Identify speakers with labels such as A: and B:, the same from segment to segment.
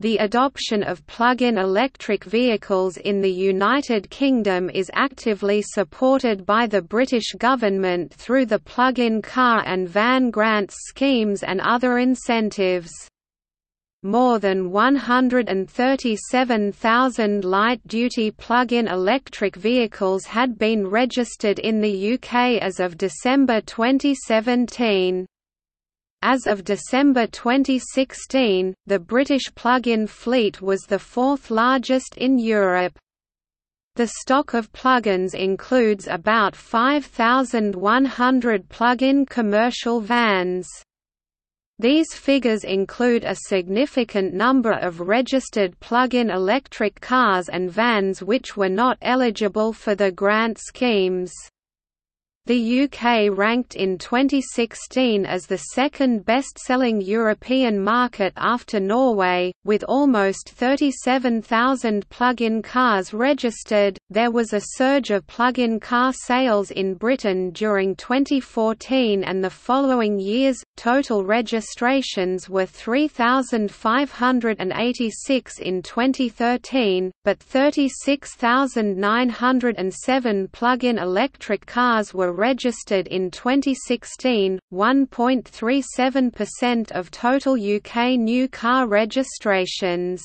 A: The adoption of plug-in electric vehicles in the United Kingdom is actively supported by the British government through the plug-in car and van grants schemes and other incentives. More than 137,000 light-duty plug-in electric vehicles had been registered in the UK as of December 2017. As of December 2016, the British plug-in fleet was the fourth largest in Europe. The stock of plug-ins includes about 5,100 plug-in commercial vans. These figures include a significant number of registered plug-in electric cars and vans which were not eligible for the grant schemes. The UK ranked in 2016 as the second best-selling European market after Norway, with almost 37,000 plug-in cars registered. There was a surge of plug-in car sales in Britain during 2014 and the following years. Total registrations were 3,586 in 2013, but 36,907 plug-in electric cars were registered in 2016, 1.37% of total UK new car registrations.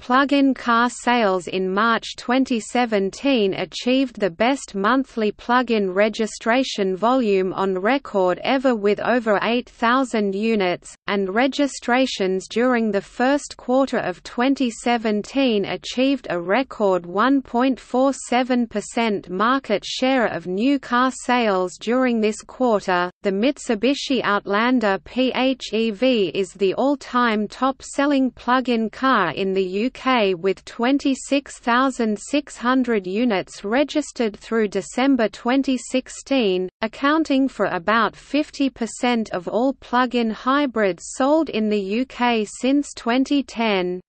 A: Plug-in car sales in March 2017 achieved the best monthly plug-in registration volume on record ever with over 8,000 units, and registrations during the first quarter of 2017 achieved a record 1.47% market share of new car sales during this quarter. The Mitsubishi Outlander PHEV is the all-time top-selling plug-in car in the UK UK with 26,600 units registered through December 2016, accounting for about 50% of all plug-in hybrids sold in the UK since 2010.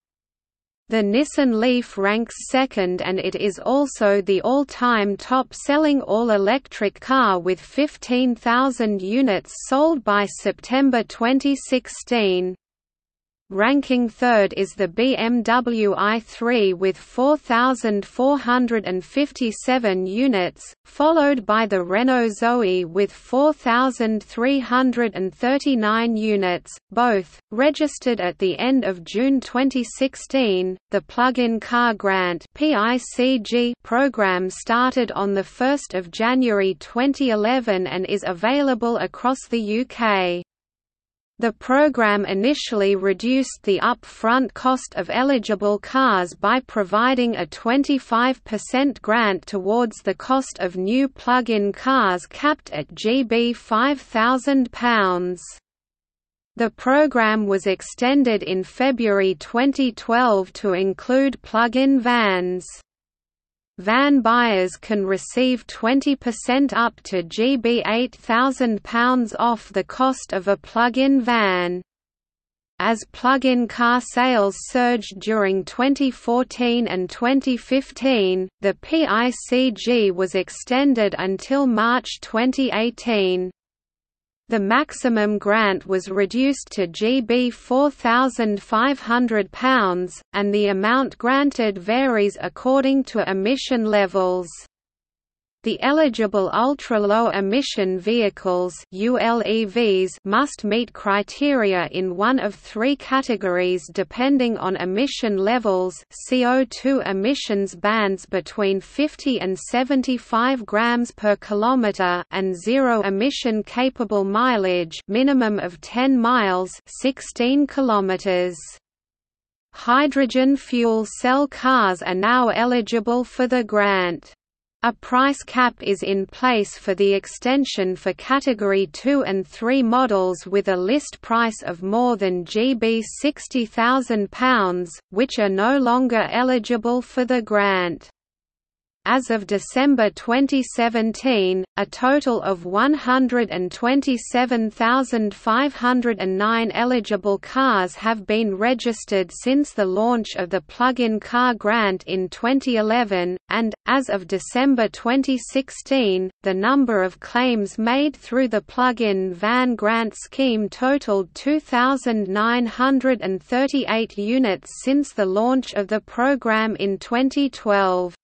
A: The Nissan Leaf ranks second and it is also the all-time top-selling all-electric car with 15,000 units sold by September 2016. Ranking third is the BMW i3 with 4,457 units, followed by the Renault Zoe with 4,339 units, both registered at the end of June 2016. The Plug-in Car Grant (PICG) program started on the 1st of January 2011 and is available across the UK. The program initially reduced the upfront cost of eligible cars by providing a 25% grant towards the cost of new plug-in cars capped at GB £5,000. The program was extended in February 2012 to include plug-in vans. Van buyers can receive 20% up to GB £8,000 off the cost of a plug-in van. As plug-in car sales surged during 2014 and 2015, the PICG was extended until March 2018. The maximum grant was reduced to GB £4,500, and the amount granted varies according to emission levels. The eligible ultra-low emission vehicles ULEVs must meet criteria in one of three categories depending on emission levels CO2 emissions bands between 50 and 75 grams per kilometer and zero emission capable mileage minimum of 10 miles 16 kilometers. Hydrogen fuel cell cars are now eligible for the grant. A price cap is in place for the extension for Category 2 and 3 models with a list price of more than GB £60,000, which are no longer eligible for the grant. As of December 2017, a total of 127,509 eligible cars have been registered since the launch of the Plug-in Car Grant in 2011, and, as of December 2016, the number of claims made through the Plug-in Van Grant scheme totaled 2,938 units since the launch of the program in 2012.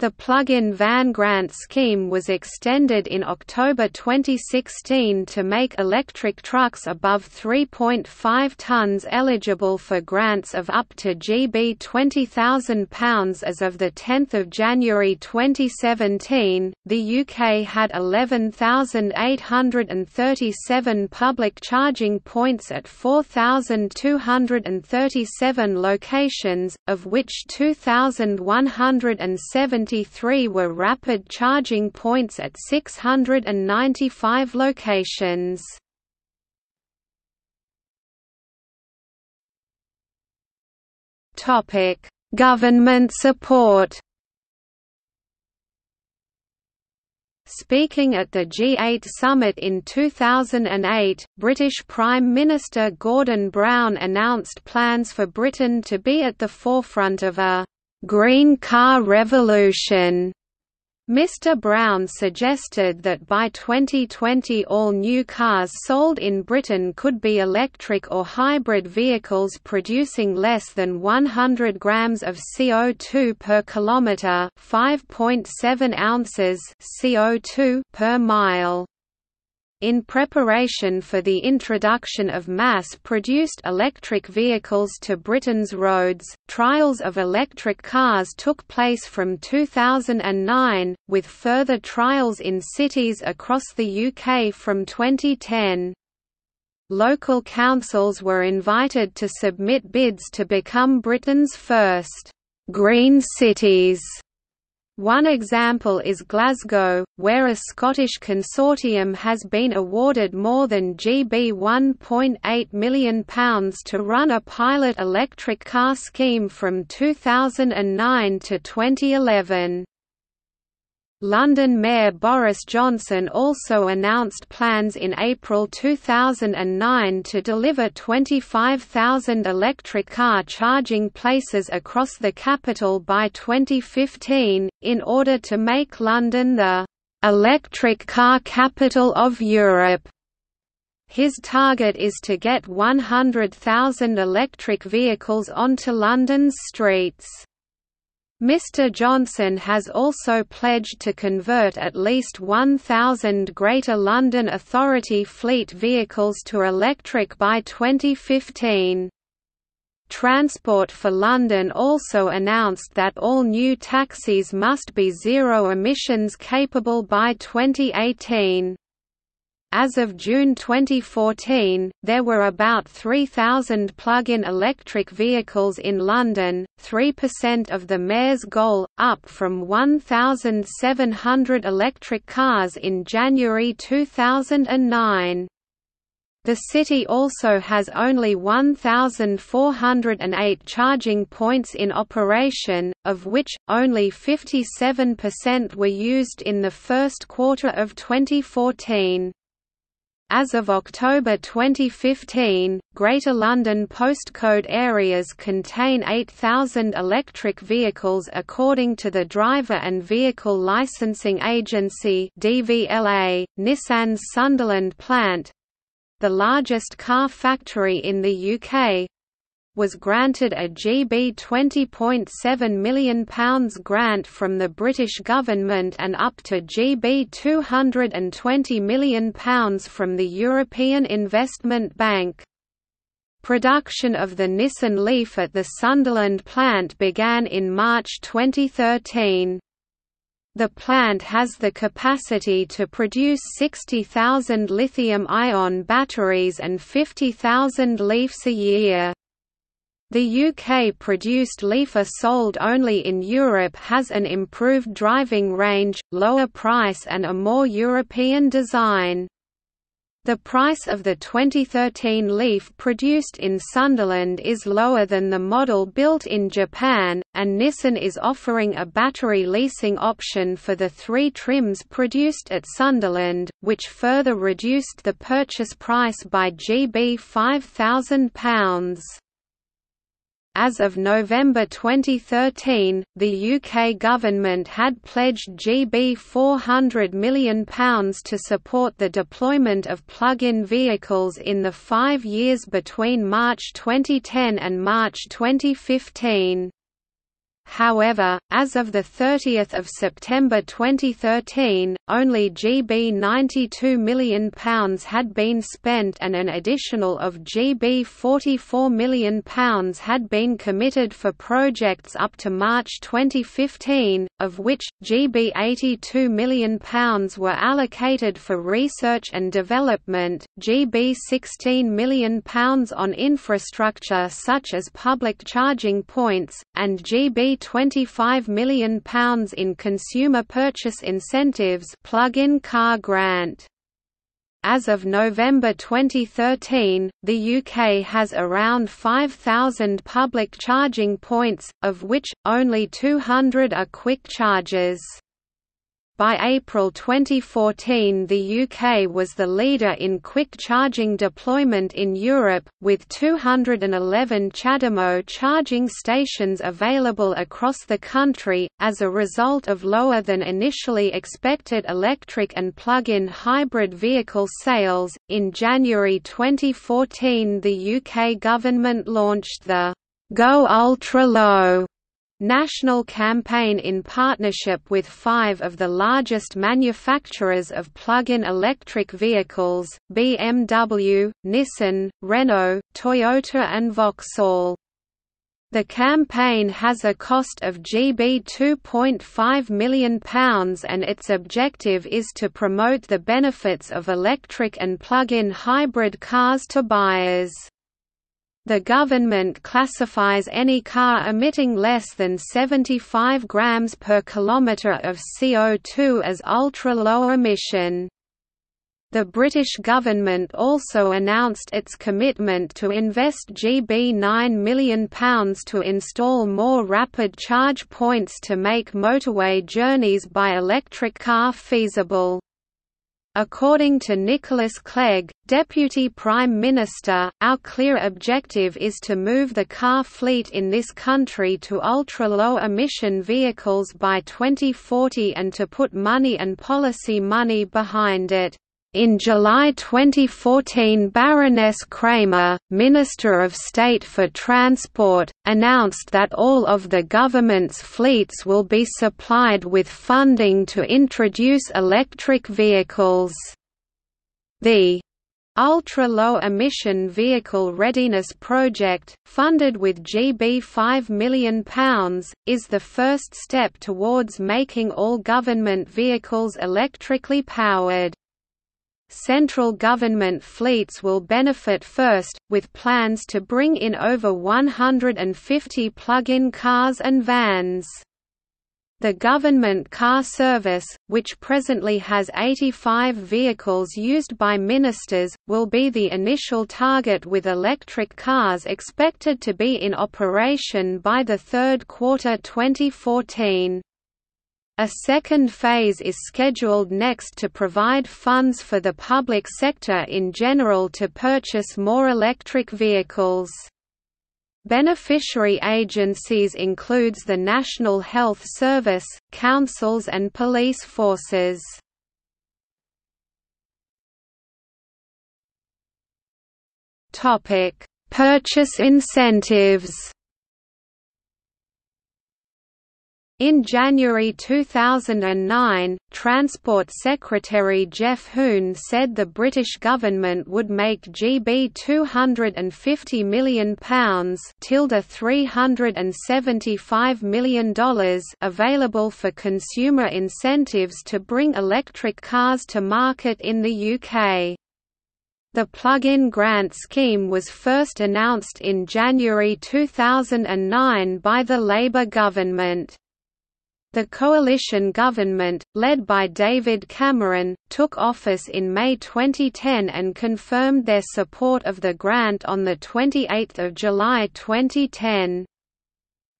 A: The plug-in van grant scheme was extended in October 2016 to make electric trucks above 3.5 tonnes eligible for grants of up to GB £20,000 as of 10 January 2017. The UK had 11,837 public charging points at 4,237 locations, of which 2,170 73 were rapid charging points at 695 locations. Topic: Government support. Speaking at the G8 summit in 2008, British Prime Minister Gordon Brown announced plans for Britain to be at the forefront of a Green Car Revolution. Mr. Brown suggested that by 2020 all new cars sold in Britain could be electric or hybrid vehicles producing less than 100 grams of CO2 per kilometre, 5.7 ounces CO2 per mile. In preparation for the introduction of mass-produced electric vehicles to Britain's roads, trials of electric cars took place from 2009, with further trials in cities across the UK from 2010. Local councils were invited to submit bids to become Britain's first «green cities» One example is Glasgow, where a Scottish consortium has been awarded more than GB £1.8 million to run a pilot electric car scheme from 2009 to 2011. London Mayor Boris Johnson also announced plans in April 2009 to deliver 25,000 electric car charging places across the capital by 2015, in order to make London the "...electric car capital of Europe." His target is to get 100,000 electric vehicles onto London's streets. Mr Johnson has also pledged to convert at least 1,000 Greater London Authority fleet vehicles to electric by 2015. Transport for London also announced that all new taxis must be zero emissions capable by 2018. As of June 2014, there were about 3,000 plug-in electric vehicles in London, 3% of the mayor's goal, up from 1,700 electric cars in January 2009. The city also has only 1,408 charging points in operation, of which, only 57% were used in the first quarter of 2014. As of October 2015, Greater London postcode areas contain 8,000 electric vehicles according to the Driver and Vehicle Licensing Agency DVLA. Nissan's Sunderland plant the largest car factory in the UK was granted a GB £20.7 million grant from the British government and up to GB £220 million from the European Investment Bank. Production of the Nissan Leaf at the Sunderland plant began in March 2013. The plant has the capacity to produce 60,000 lithium-ion batteries and 50,000 Leafs a year. The UK-produced Leafer sold only in Europe has an improved driving range, lower price and a more European design. The price of the 2013 Leaf produced in Sunderland is lower than the model built in Japan, and Nissan is offering a battery leasing option for the three trims produced at Sunderland, which further reduced the purchase price by GB £5,000. As of November 2013, the UK government had pledged GB £400 million to support the deployment of plug-in vehicles in the five years between March 2010 and March 2015. However, as of 30 September 2013, only GB £92 million had been spent and an additional of GB £44 million had been committed for projects up to March 2015, of which, GB £82 million were allocated for research and development, GB £16 million on infrastructure such as public charging points, and GB £25 million in consumer purchase incentives plug-in car grant. As of November 2013, the UK has around 5,000 public charging points, of which, only 200 are quick chargers. By April 2014 the UK was the leader in quick charging deployment in Europe, with 211 CHAdeMO charging stations available across the country, as a result of lower than initially expected electric and plug-in hybrid vehicle sales. In January 2014 the UK government launched the Go Ultra Low national campaign in partnership with five of the largest manufacturers of plug-in electric vehicles, BMW, Nissan, Renault, Toyota and Vauxhall. The campaign has a cost of GB £2.5 million and its objective is to promote the benefits of electric and plug-in hybrid cars to buyers. The government classifies any car emitting less than 75 grams per kilometre of CO2 as ultra-low emission. The British government also announced its commitment to invest GB £9 million to install more rapid charge points to make motorway journeys by electric car feasible. According to Nicholas Clegg, Deputy Prime Minister, our clear objective is to move the car fleet in this country to ultra-low emission vehicles by 2040 and to put money and policy money behind it. In July 2014 Baroness Kramer, Minister of State for Transport, announced that all of the government's fleets will be supplied with funding to introduce electric vehicles. The Ultra-Low Emission Vehicle Readiness Project, funded with GB £5 million, is the first step towards making all government vehicles electrically powered. Central government fleets will benefit first, with plans to bring in over 150 plug-in cars and vans. The government car service, which presently has 85 vehicles used by ministers, will be the initial target with electric cars expected to be in operation by the third quarter 2014. A second phase is scheduled next to provide funds for the public sector in general to purchase more electric vehicles. Beneficiary agencies includes the National Health Service, councils and police forces. Purchase incentives In January 2009, Transport Secretary Geoff Hoon said the British government would make GB £250 million $375 million available for consumer incentives to bring electric cars to market in the UK. The plug-in grant scheme was first announced in January 2009 by the Labour government. The coalition government, led by David Cameron, took office in May 2010 and confirmed their support of the grant on 28 July 2010.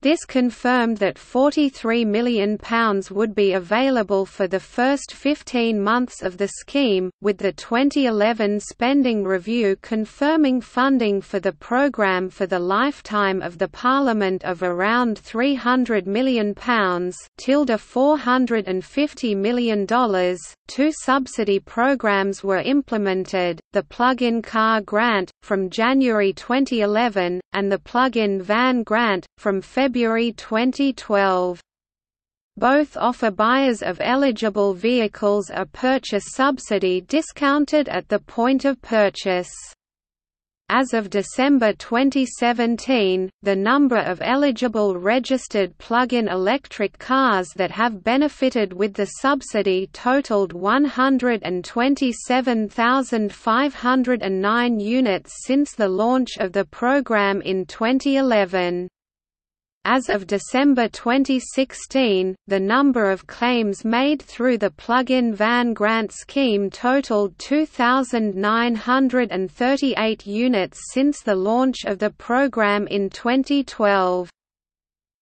A: This confirmed that £43 million would be available for the first 15 months of the scheme, with the 2011 spending review confirming funding for the programme for the lifetime of the Parliament of around £300 million tilde $450 million. Two subsidy programs were implemented, the Plug-in Car Grant, from January 2011, and the Plug-in Van Grant, from February February 2012. Both offer buyers of eligible vehicles a purchase subsidy discounted at the point of purchase. As of December 2017, the number of eligible registered plug-in electric cars that have benefited with the subsidy totaled 127,509 units since the launch of the program in 2011. As of December 2016, the number of claims made through the plug-in van grant scheme totaled 2,938 units since the launch of the program in 2012.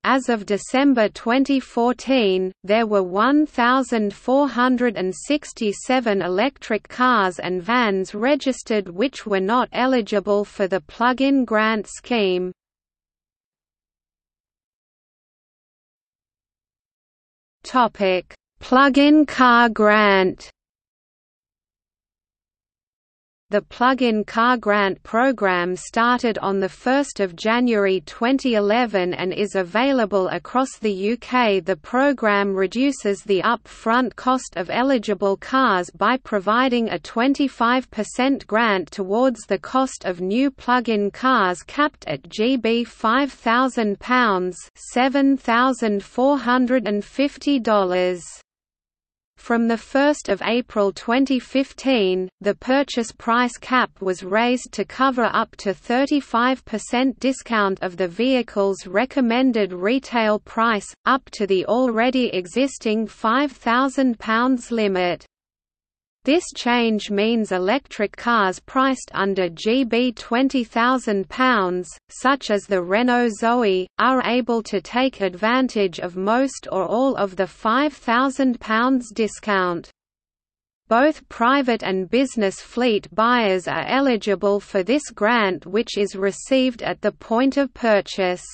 A: As of December 2014, there were 1,467 electric cars and vans registered which were not eligible for the plug-in grant scheme. Topic: Plug-in car grant. The Plug-in Car Grant program started on 1 January 2011 and is available across the UK. The program reduces the upfront cost of eligible cars by providing a 25% grant towards the cost of new plug-in cars capped at GB £5,000 $7,450. From 1 April 2015, the purchase price cap was raised to cover up to 35% discount of the vehicle's recommended retail price, up to the already existing £5,000 limit. This change means electric cars priced under GB £20,000, such as the Renault Zoe, are able to take advantage of most or all of the £5,000 discount. Both private and business fleet buyers are eligible for this grant which is received at the point of purchase.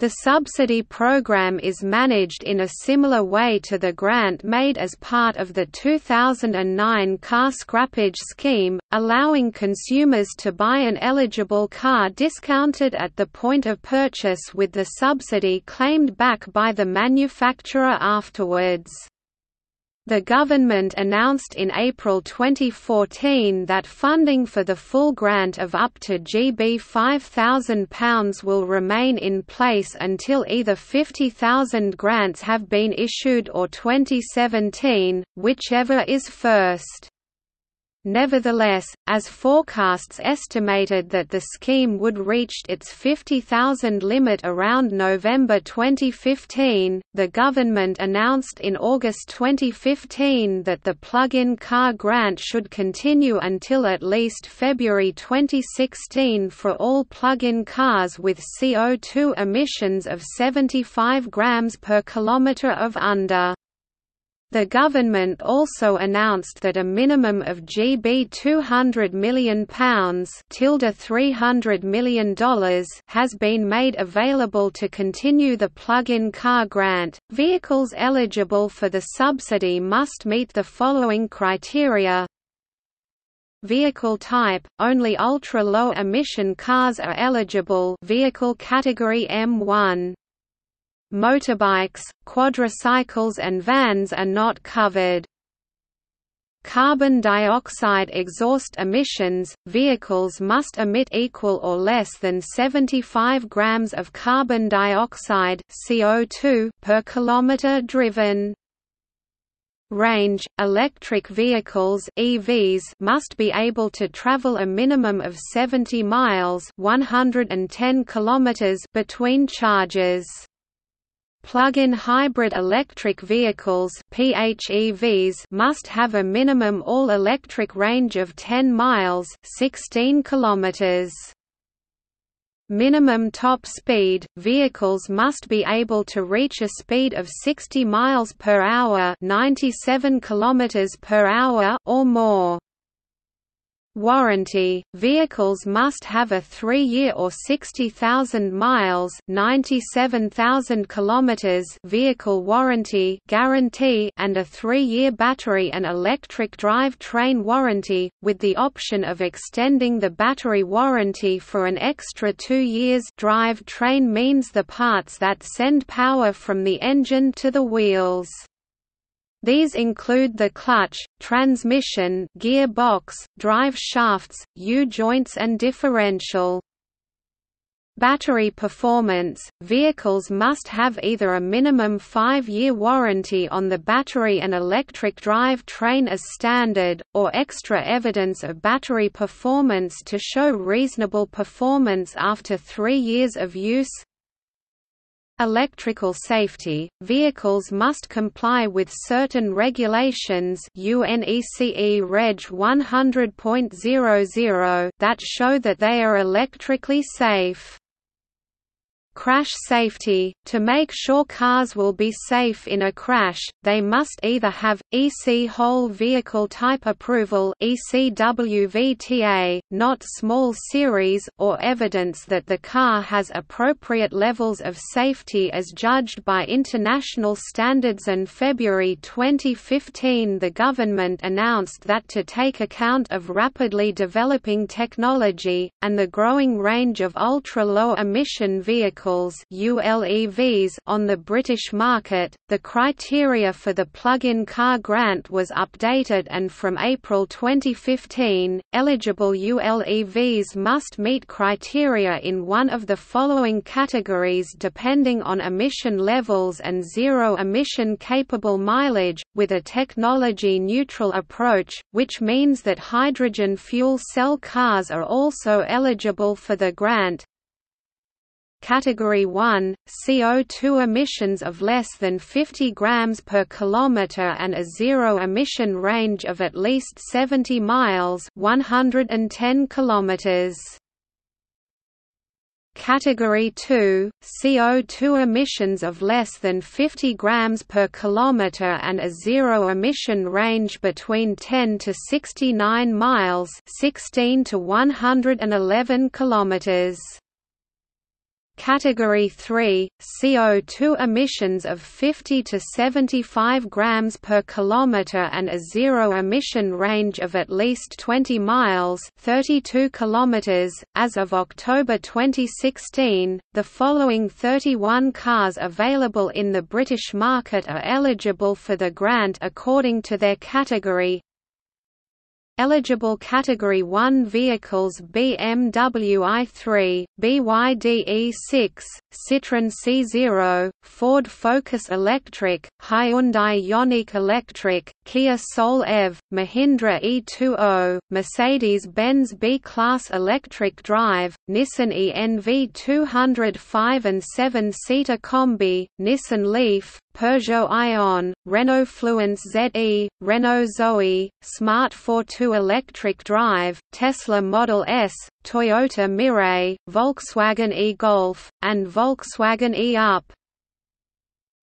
A: The subsidy program is managed in a similar way to the grant made as part of the 2009 car scrappage scheme, allowing consumers to buy an eligible car discounted at the point of purchase with the subsidy claimed back by the manufacturer afterwards. The government announced in April 2014 that funding for the full grant of up to GB £5,000 will remain in place until either 50,000 grants have been issued or 2017, whichever is first. Nevertheless, as forecasts estimated that the scheme would reach its 50,000 limit around November 2015, the government announced in August 2015 that the plug-in car grant should continue until at least February 2016 for all plug-in cars with CO2 emissions of 75 grams per kilometre of under. The government also announced that a minimum of GB £200 million $300 million has been made available to continue the plug-in car grant. Vehicles eligible for the subsidy must meet the following criteria. Vehicle type – Only ultra-low emission cars are eligible. Vehicle category M1 motorbikes, quadricycles and vans are not covered. Carbon dioxide exhaust emissions – Vehicles must emit equal or less than 75 grams of carbon dioxide CO2 per kilometer driven. Range – Electric vehicles EVs must be able to travel a minimum of 70 miles 110 kilometers between charges. Plug-in hybrid electric vehicles PHEVs must have a minimum all-electric range of 10 miles 16 kilometers. Minimum top speed – Vehicles must be able to reach a speed of 60 miles per hour 97 kilometers per hour or more. Warranty – Vehicles must have a 3-year or 60,000 miles 97,000 kilometers vehicle warranty guarantee and a 3-year battery and electric drive train warranty, with the option of extending the battery warranty for an extra 2 years drive train means the parts that send power from the engine to the wheels. These include the clutch, transmission, gearbox, drive shafts, U-joints and differential. Battery performance – Vehicles must have either a minimum 5-year warranty on the battery and electric drive train as standard, or extra evidence of battery performance to show reasonable performance after 3 years of use Electrical safety – Vehicles must comply with certain regulations UNECE Reg 100.00 that show that they are electrically safe. Crash safety – To make sure cars will be safe in a crash, they must either have, EC Whole Vehicle Type Approval not Small Series, or evidence that the car has appropriate levels of safety as judged by international standards. And February 2015 the government announced that to take account of rapidly developing technology, and the growing range of ultra-low emission vehicles vehicles ULEVs on the British market, the criteria for the plug-in car grant was updated and from April 2015, eligible ULEVs must meet criteria in one of the following categories depending on emission levels and zero emission capable mileage, with a technology-neutral approach, which means that hydrogen fuel cell cars are also eligible for the grant, Category 1 CO2 emissions of less than 50 grams per kilometer and a zero emission range of at least 70 miles 110 kilometers. Category 2 CO2 emissions of less than 50 grams per kilometer and a zero emission range between 10 to 69 miles 16 to 111 kilometers. Category 3 CO2 emissions of 50 to 75 grams per kilometer and a zero emission range of at least 20 miles 32 kilometers as of October 2016 the following 31 cars available in the British market are eligible for the grant according to their category Eligible Category 1 vehicles BMW i3, BYD E6, Citroën C-Zero, Ford Focus Electric, Hyundai Ioniq Electric, Kia Soul EV, Mahindra E20, Mercedes-Benz B-Class Electric Drive, Nissan ENV 205 and 7-seater Combi, Nissan Leaf, Peugeot Ion, Renault Fluence ZE, Renault Zoe, Smart Fortwo electric drive, Tesla Model S, Toyota Mirai, Volkswagen e-Golf, and Volkswagen e-Up.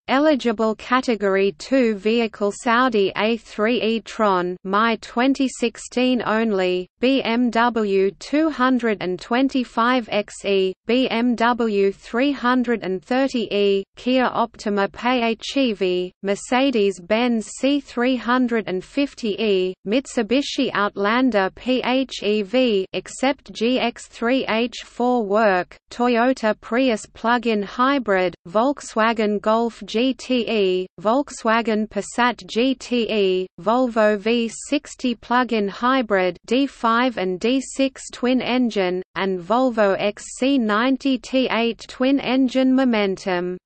A: Eligible Category 2 vehicle Audi A3 e-tron My 2016 only, BMW 225xe, BMW 330e, Kia Optima PHEV, Mercedes-Benz C350e, Mitsubishi Outlander PHEV except GX3H4 work, Toyota Prius plug-in hybrid, Volkswagen Golf GTE, Volkswagen Passat GTE, Volvo V60 plug-in hybrid D5 and D6 twin-engine, and Volvo XC90 T8 twin-engine Momentum.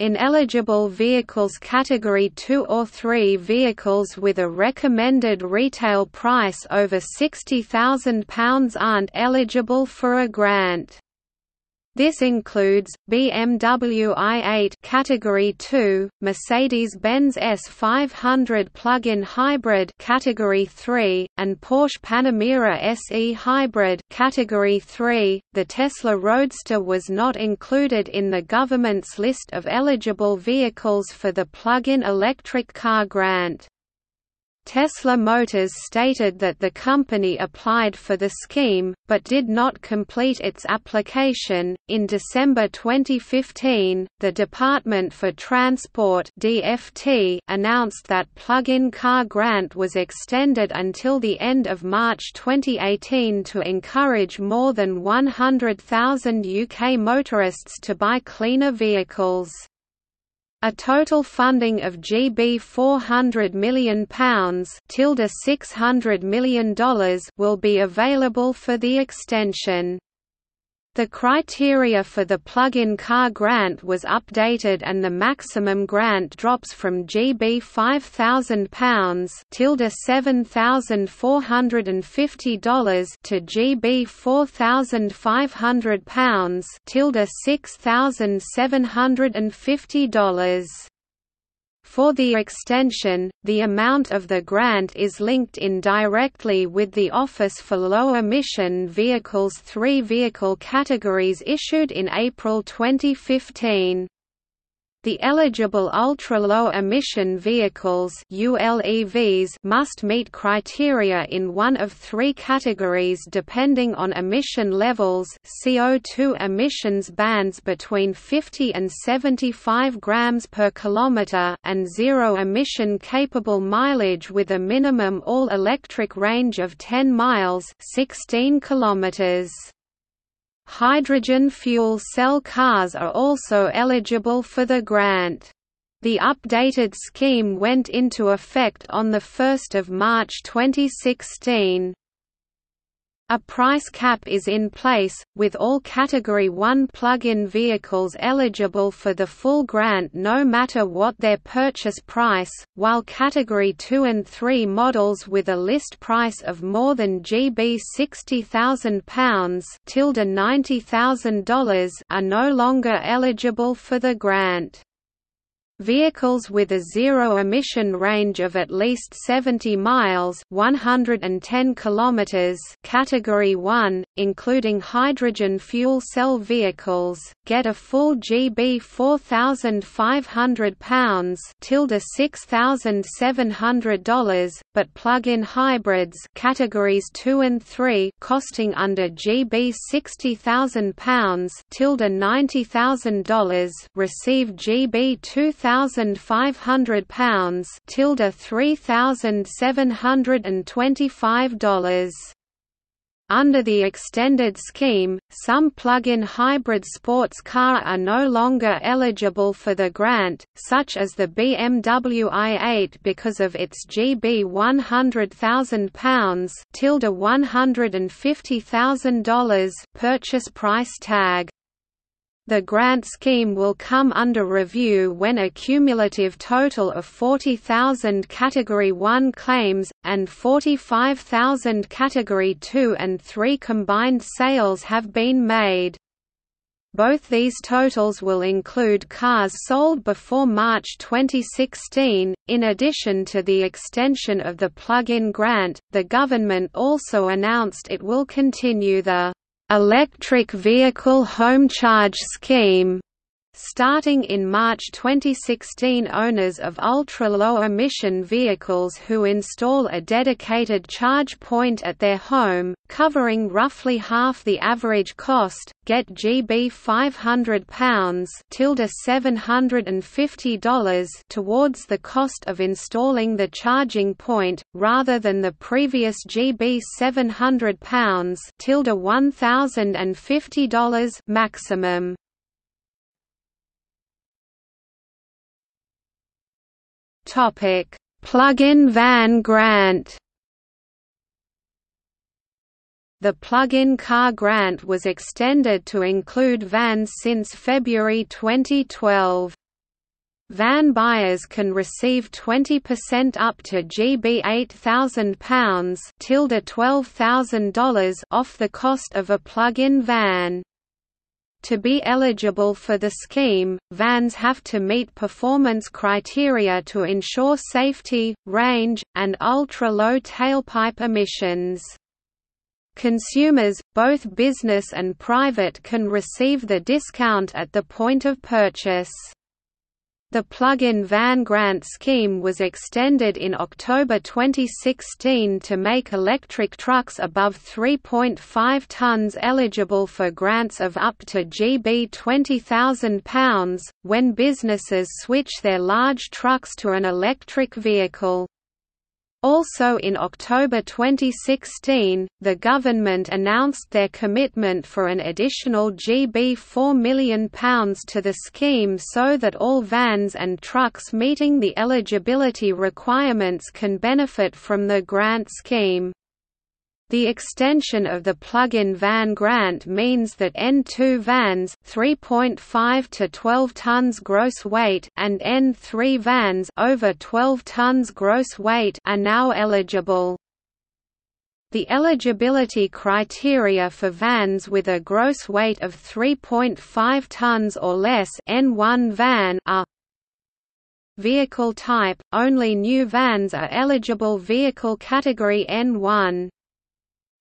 A: Ineligible vehicles Category 2 or 3 vehicles with a recommended retail price over £60,000 aren't eligible for a grant. This includes BMW i8 Category 2, Mercedes-Benz S500 plug-in hybrid Category 3, and Porsche Panamera SE hybrid Category 3. The Tesla Roadster was not included in the government's list of eligible vehicles for the plug-in electric car grant. Tesla Motors stated that the company applied for the scheme, but did not complete its application. In December 2015, the Department for Transport (DFT) announced that plug-in car grant was extended until the end of March 2018 to encourage more than 100,000 UK motorists to buy cleaner vehicles. A total funding of GB £400 million $600 million will be available for the extension. The criteria for the plug-in car grant was updated and the maximum grant drops from GB £5,000 tilde $7,450 to GB £4,500 tilde $6,750. For the extension, the amount of the grant is linked indirectly with the Office for Low-Emission Vehicles three vehicle categories issued in April 2015. The eligible ultra-low emission vehicles ULEVs must meet criteria in one of three categories depending on emission levels CO2 emissions bands between 50 and 75 grams per kilometer and zero emission capable mileage with a minimum all-electric range of 10 miles 16 kilometers. Hydrogen fuel cell cars are also eligible for the grant. The updated scheme went into effect on 1 March 2016. A price cap is in place, with all Category 1 plug-in vehicles eligible for the full grant no matter what their purchase price, while Category 2 and 3 models with a list price of more than GB £60,000 $90,000 are no longer eligible for the grant. Vehicles with a zero-emission range of at least 70 miles 110 kilometers Category 1, including hydrogen fuel cell vehicles, get a full GB £4,500 tilde $6,700, but plug-in hybrids categories 2 and 3 costing under GB £60,000 tilde $90,000 receive GB 2000 £1,500 tilde $3,725. Under the extended scheme, some plug-in hybrid sports car are no longer eligible for the grant, such as the BMW i8 because of its GB £100,000 tilde $150,000 purchase price tag. The grant scheme will come under review when a cumulative total of 40,000 Category 1 claims, and 45,000 Category 2 and 3 combined sales have been made. Both these totals will include cars sold before March 2016. In addition to the extension of the plug-in grant, the government also announced it will continue the Electric Vehicle Home Charge Scheme Starting in March 2016 owners of ultra-low emission vehicles who install a dedicated charge point at their home, covering roughly half the average cost, get GB £500 $750 towards the cost of installing the charging point, rather than the previous GB £700 $1,050 maximum. Topic: Plug-in van grant. The plug-in car grant was extended to include vans since February 2012. Van buyers can receive 20% up to GB £8,000 tilde $12,000 off the cost of a plug-in van. To be eligible for the scheme, vans have to meet performance criteria to ensure safety, range, and ultra-low tailpipe emissions. Consumers, both business and private can receive the discount at the point of purchase. The plug-in van grant scheme was extended in October 2016 to make electric trucks above 3.5 tonnes eligible for grants of up to GB £20,000, when businesses switch their large trucks to an electric vehicle. Also in October 2016, the government announced their commitment for an additional GB £4 million to the scheme so that all vans and trucks meeting the eligibility requirements can benefit from the grant scheme. The extension of the plug-in van grant means that N2 vans 3.5 to 12 tons gross weight and N3 vans over 12 tons gross weight are now eligible. The eligibility criteria for vans with a gross weight of 3.5 tons or less N1 van are Vehicle type – Only new vans are eligible vehicle category N1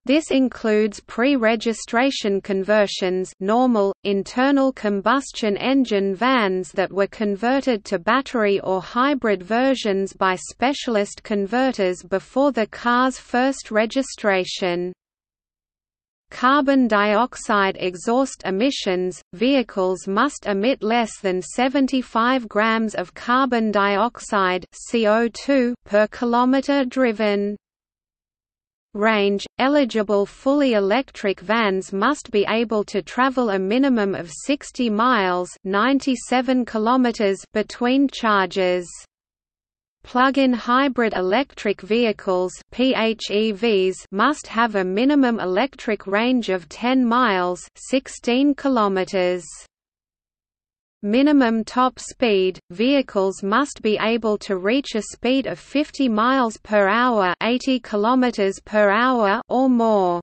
A: this includes pre-registration conversions normal, internal combustion engine vans that were converted to battery or hybrid versions by specialist converters before the car's first registration. Carbon dioxide exhaust emissions – Vehicles must emit less than 75 grams of carbon dioxide CO2 per kilometer driven. Range – Eligible fully electric vans must be able to travel a minimum of 60 miles 97 kilometers between charges. Plug-in hybrid electric vehicles PHEVs must have a minimum electric range of 10 miles 16 kilometers. Minimum top speed – Vehicles must be able to reach a speed of 50 miles per hour 80 kilometers per hour or more.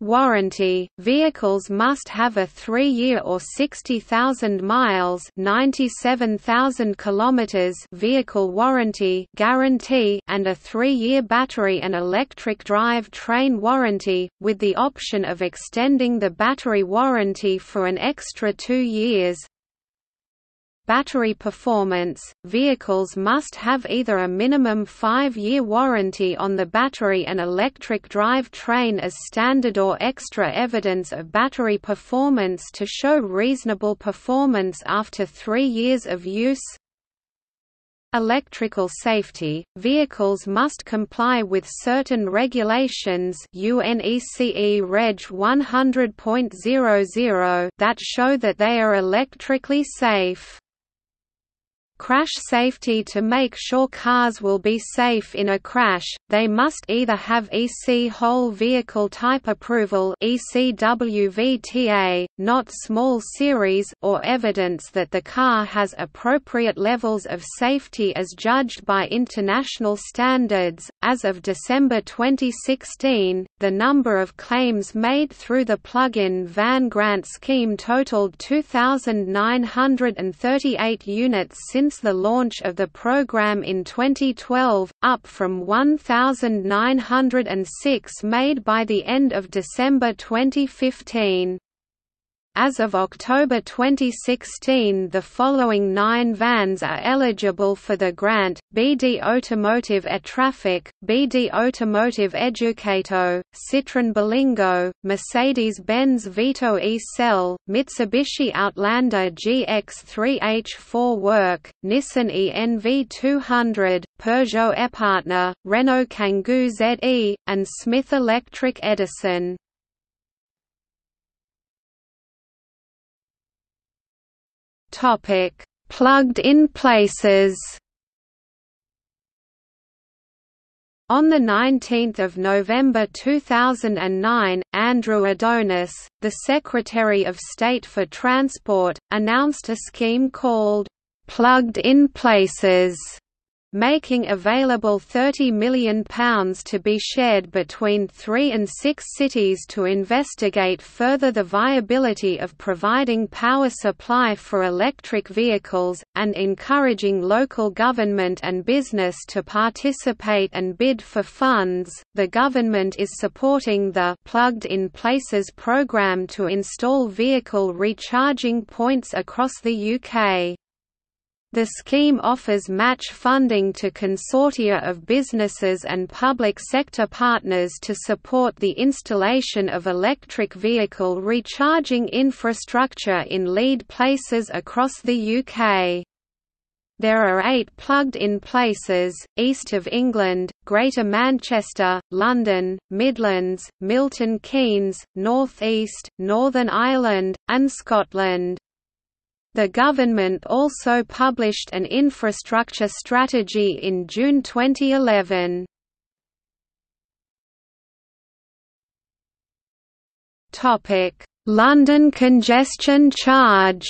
A: Warranty – Vehicles must have a 3-year or 60,000 miles 97,000 kilometers vehicle warranty guarantee and a 3-year battery and electric drive train warranty, with the option of extending the battery warranty for an extra two years. Battery performance – Vehicles must have either a minimum 5-year warranty on the battery and electric drive train as standard or extra evidence of battery performance to show reasonable performance after 3 years of use Electrical safety – Vehicles must comply with certain regulations UNECE Reg 100.00 that show that they are electrically safe. Crash safety To make sure cars will be safe in a crash, they must either have EC Whole Vehicle Type Approval ECWVTA, not Small Series or evidence that the car has appropriate levels of safety as judged by international standards. As of December 2016, the number of claims made through the plug-in van grant scheme totaled 2,938 units since since the launch of the program in 2012, up from 1,906 made by the end of December 2015. As of October 2016 the following nine vans are eligible for the grant, BD Automotive E-Traffic, BD Automotive Educato, Citroën Berlingo, Mercedes-Benz Vito E-Cell, Mitsubishi Outlander GX3H4 Work, Nissan ENV200, Peugeot ePartner, Renault Kangoo ZE, and Smith Electric Edison. Topic: Plugged-in places. On 19 November 2009, Andrew Adonis, the Secretary of State for Transport, announced a scheme called, "'Plugged-in Places' making available £30 million to be shared between three and six cities to investigate further the viability of providing power supply for electric vehicles, and encouraging local government and business to participate and bid for funds. The government is supporting the Plugged in Places program to install vehicle recharging points across the UK. The scheme offers match funding to consortia of businesses and public sector partners to support the installation of electric vehicle recharging infrastructure in lead places across the UK. There are eight plugged-in places, east of England, Greater Manchester, London, Midlands, Milton Keynes, North East, Northern Ireland, and Scotland. The government also published an infrastructure strategy in June 2011. London congestion charge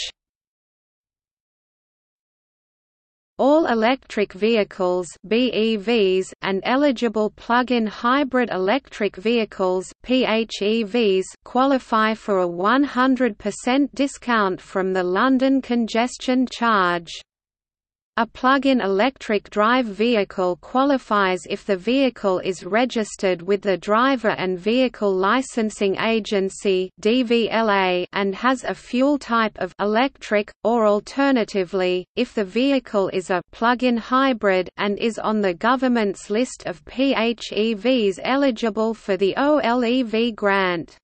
A: All electric vehicles BEVs and eligible plug-in hybrid electric vehicles PHEVs qualify for a 100% discount from the London congestion charge. A plug-in electric drive vehicle qualifies if the vehicle is registered with the Driver and Vehicle Licensing Agency and has a fuel type of electric, or alternatively, if the vehicle is a plug-in hybrid and is on the government's list of PHEVs eligible for the OLEV grant.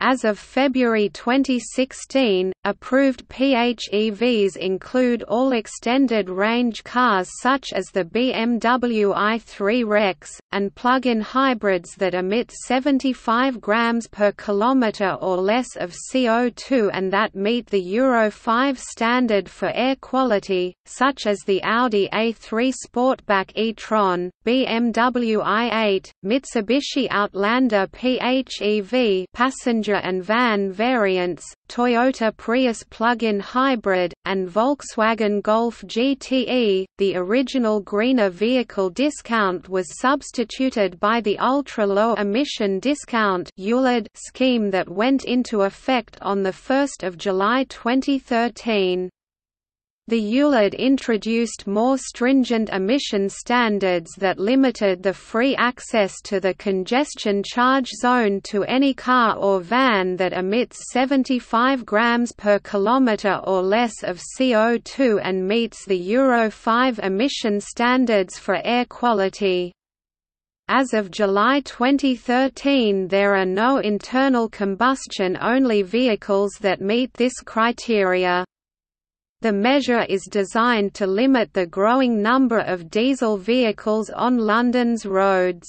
A: As of February 2016, approved PHEVs include all extended-range cars such as the BMW i3 Rex, and plug-in hybrids that emit 75 grams per kilometre or less of CO2 and that meet the Euro 5 standard for air quality, such as the Audi A3 Sportback e-tron, BMW i8, Mitsubishi Outlander PHEV passenger passenger and van variants, Toyota Prius plug-in hybrid, and Volkswagen Golf GTE. The original greener vehicle discount was substituted by the ultra-low emission discount scheme that went into effect on 1 July 2013. The ULED introduced more stringent emission standards that limited the free access to the congestion charge zone to any car or van that emits 75 grams per kilometer or less of CO2 and meets the Euro 5 emission standards for air quality. As of July 2013 there are no internal combustion-only vehicles that meet this criteria. The measure is designed to limit the growing number of diesel vehicles on London's roads.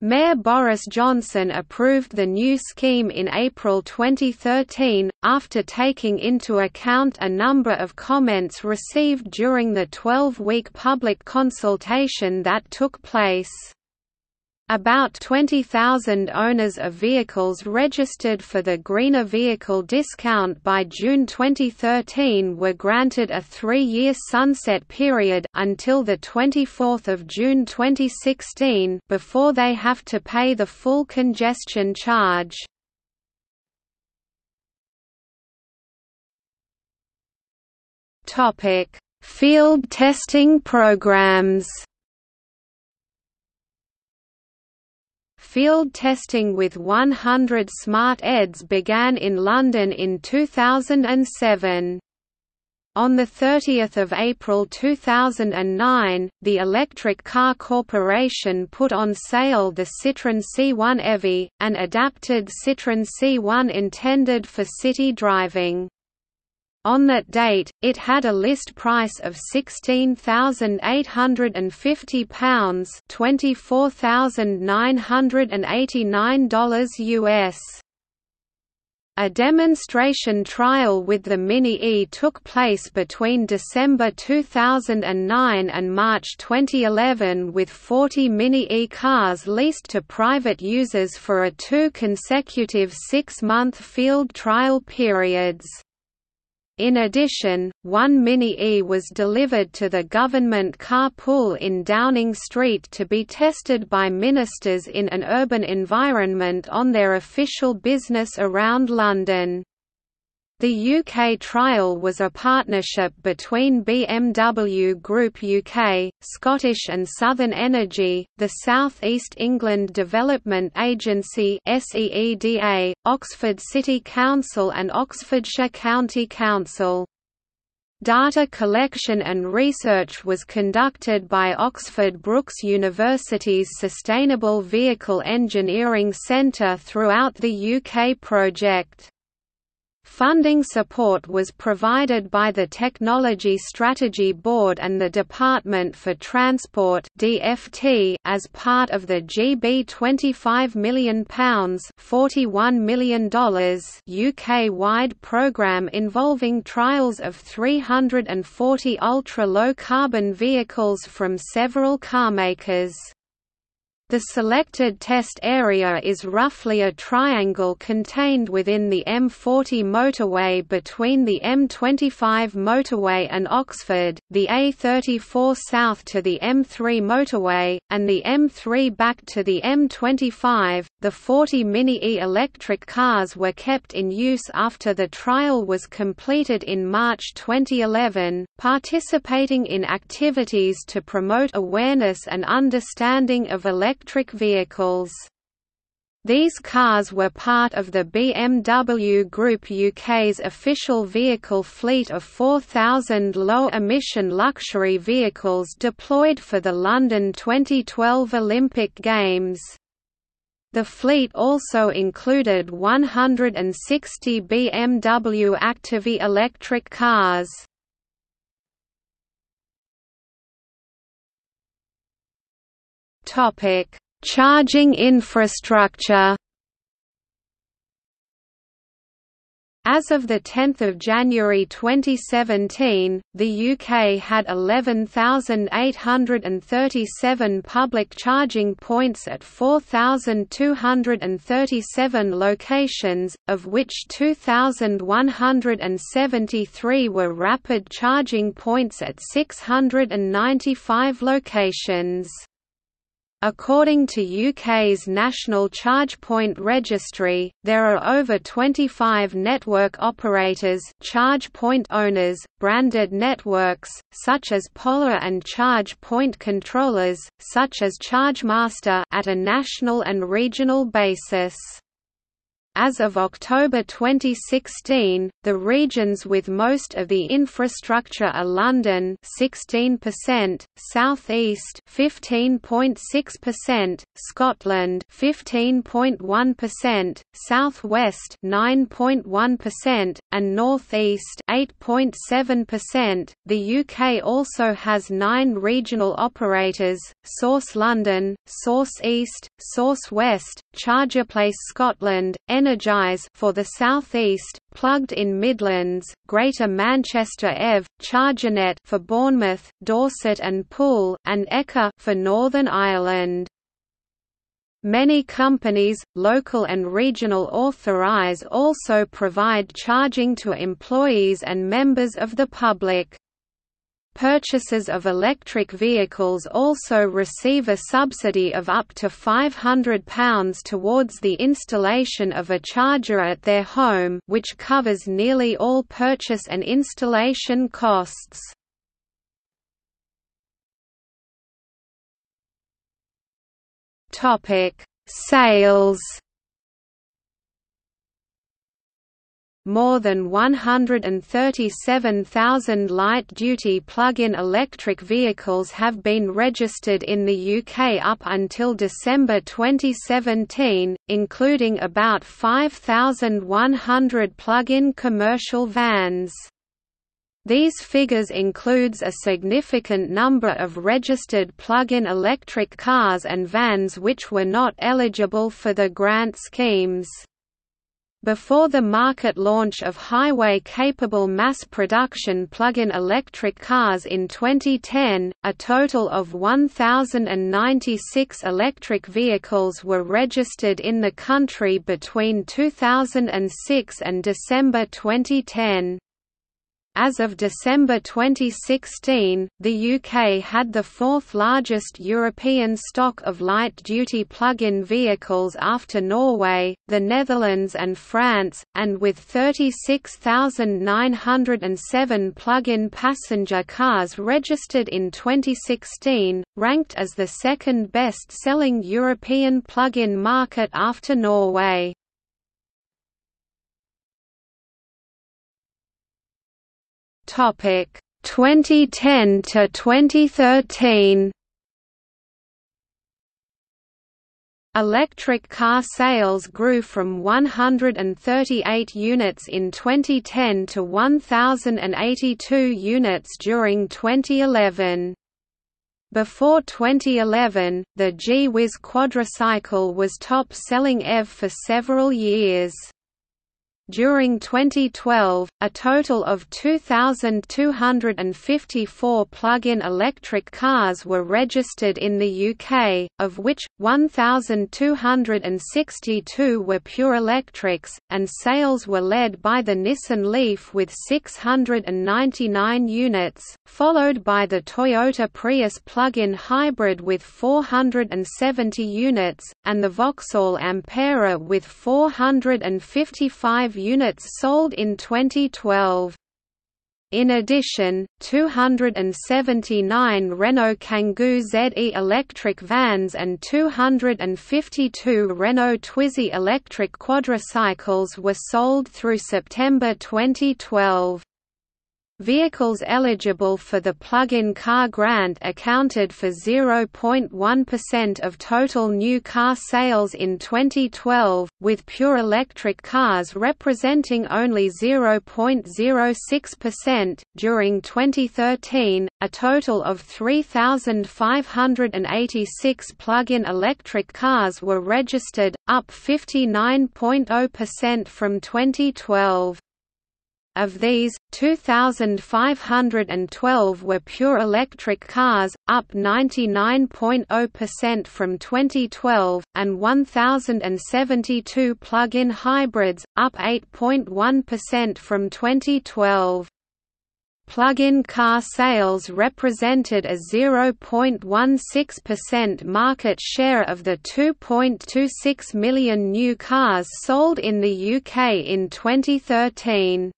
A: Mayor Boris Johnson approved the new scheme in April 2013, after taking into account a number of comments received during the 12-week public consultation that took place. About 20,000 owners of vehicles registered for the Greener Vehicle Discount by June 2013 were granted a three-year sunset period until 24 June 2016 before they have to pay the full congestion charge. Field testing programs Field testing with 100 smart EDs began in London in 2007. On 30 April 2009, the Electric Car Corporation put on sale the Citroën C1 EV, an adapted Citroën C1 intended for city driving. On that date, it had a list price of £16,850 $24,989 US. A demonstration trial with the Mini E took place between December 2009 and March 2011 with 40 Mini E cars leased to private users for a two consecutive six-month field trial periods. In addition, one Mini E was delivered to the government car pool in Downing Street to be tested by ministers in an urban environment on their official business around London. The UK trial was a partnership between BMW Group UK, Scottish and Southern Energy, the South East England Development Agency SEEDA, Oxford City Council and Oxfordshire County Council. Data collection and research was conducted by Oxford Brookes University's Sustainable Vehicle Engineering Centre throughout the UK project. Funding support was provided by the Technology Strategy Board and the Department for Transport (DFT) as part of the GB 25 million pounds (41 million dollars) UK-wide program involving trials of 340 ultra-low carbon vehicles from several carmakers. The selected test area is roughly a triangle contained within the M40 motorway between the M25 motorway and Oxford, the A34 south to the M3 motorway, and the M3 back to the M25. The 40 Mini E electric cars were kept in use after the trial was completed in March 2011, participating in activities to promote awareness and understanding of electric electric vehicles. These cars were part of the BMW Group UK's official vehicle fleet of 4,000 low-emission luxury vehicles deployed for the London 2012 Olympic Games. The fleet also included 160 BMW Active electric cars. Topic: Charging infrastructure. As of 10 January 2017, the UK had 11,837 public charging points at 4,237 locations, of which 2,173 were rapid charging points at 695 locations. According to UK's National Charge Point Registry, there are over 25 network operators charge point owners, branded networks, such as Polar and charge point controllers, such as ChargeMaster at a national and regional basis. As of October 2016, the regions with most of the infrastructure are London 16%, South East 15.6%, Scotland 15.1%, South West 9.1%, and North East 8.7%. The UK also has 9 regional operators: Source London, Source East, Source West, ChargePlace Scotland, Energize for the South East, Plugged in Midlands, Greater Manchester EV, Chargenet for Bournemouth, Dorset and Poole, and Ekka for Northern Ireland. Many companies, local and regional authorize also provide charging to employees and members of the public. Purchases of electric vehicles also receive a subsidy of up to £500 towards the installation of a charger at their home which covers nearly all purchase and installation costs. Sales More than 137,000 light-duty plug-in electric vehicles have been registered in the UK up until December 2017, including about 5,100 plug-in commercial vans. These figures includes a significant number of registered plug-in electric cars and vans which were not eligible for the grant schemes. Before the market launch of highway-capable mass production plug-in electric cars in 2010, a total of 1,096 electric vehicles were registered in the country between 2006 and December 2010. As of December 2016, the UK had the fourth largest European stock of light-duty plug-in vehicles after Norway, the Netherlands and France, and with 36,907 plug-in passenger cars registered in 2016, ranked as the second best-selling European plug-in market after Norway. Topic 2010 to 2013. Electric car sales grew from 138 units in 2010 to 1,082 units during 2011. Before 2011, the G-Wiz quadricycle was top-selling EV for several years. During 2012, a total of 2,254 plug-in electric cars were registered in the UK, of which, 1,262 were pure electrics, and sales were led by the Nissan Leaf with 699 units, followed by the Toyota Prius plug-in hybrid with 470 units, and the Vauxhall Ampera with 455 units sold in 2012. In addition, 279 Renault Kangoo ZE electric vans and 252 Renault Twizy electric quadricycles were sold through September 2012. Vehicles eligible for the plug-in car grant accounted for 0.1% of total new car sales in 2012, with pure electric cars representing only 0.06%. During 2013, a total of 3,586 plug-in electric cars were registered, up 59.0% from 2012. Of these, 2,512 were pure electric cars, up 99.0% from 2012, and 1,072 plug-in hybrids, up 8.1% from 2012. Plug-in car sales represented a 0.16% market share of the 2.26 million new cars sold in the UK in 2013.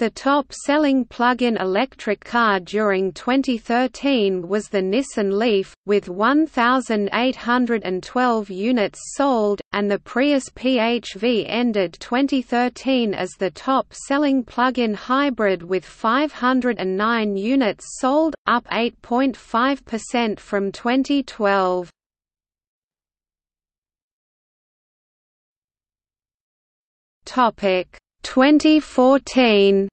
A: The top-selling plug-in electric car during 2013 was the Nissan Leaf, with 1,812 units sold, and the Prius PHV ended 2013 as the top-selling plug-in hybrid with 509 units sold, up 8.5% from 2012. Topic 2014